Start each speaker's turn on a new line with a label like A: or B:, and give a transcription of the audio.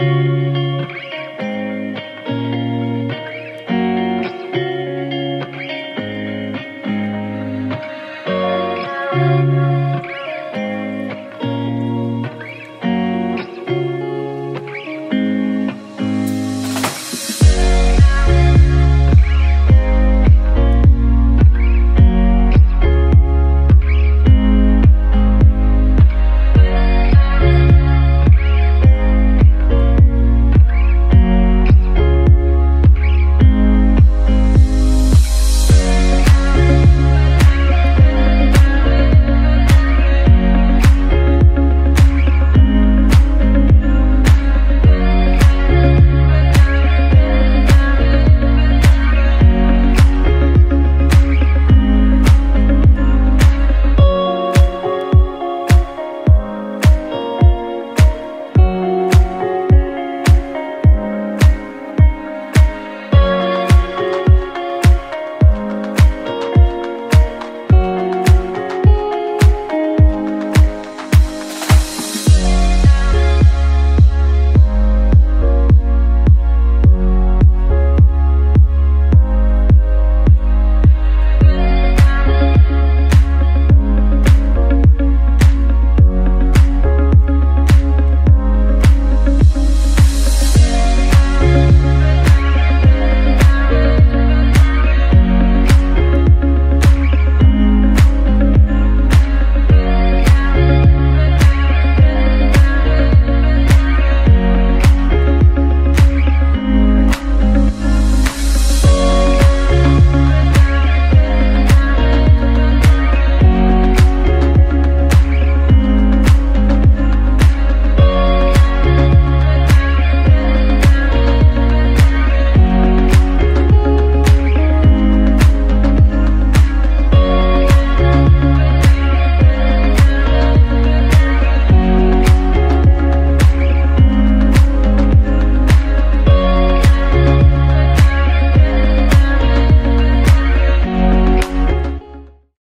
A: Música